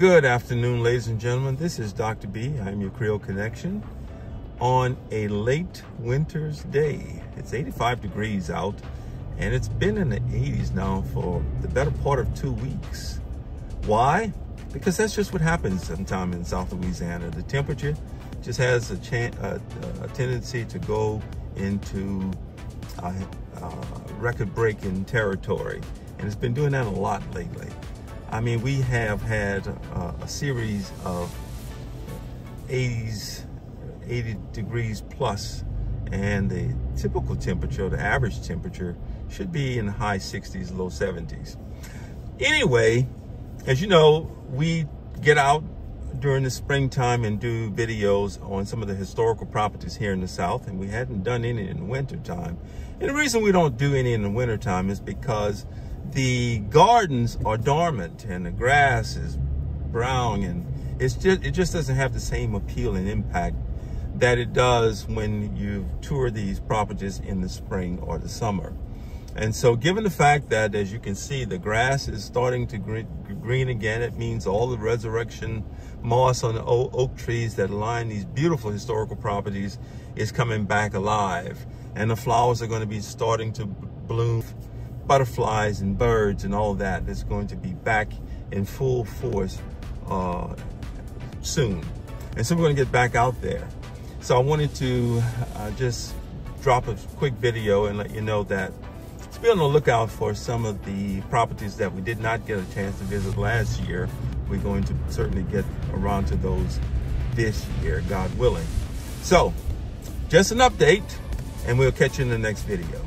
Good afternoon, ladies and gentlemen. This is Dr. B. I'm your Creole Connection on a late winter's day. It's 85 degrees out and it's been in the 80s now for the better part of two weeks. Why? Because that's just what happens sometime in South Louisiana. The temperature just has a, a, a tendency to go into uh, uh, record-breaking territory. And it's been doing that a lot lately. I mean, we have had uh, a series of 80s, 80 degrees plus, and the typical temperature, the average temperature, should be in the high 60s, low 70s. Anyway, as you know, we get out during the springtime and do videos on some of the historical properties here in the South, and we hadn't done any in the wintertime. And the reason we don't do any in the wintertime is because the gardens are dormant and the grass is brown and it's just it just doesn't have the same appeal and impact that it does when you tour these properties in the spring or the summer. And so given the fact that, as you can see, the grass is starting to green again, it means all the resurrection moss on the oak trees that line these beautiful historical properties is coming back alive. And the flowers are going to be starting to bloom. Butterflies and birds and all that that is going to be back in full force uh, soon. And so we're going to get back out there. So I wanted to uh, just drop a quick video and let you know that to be on the lookout for some of the properties that we did not get a chance to visit last year. We're going to certainly get around to those this year, God willing. So, just an update, and we'll catch you in the next video.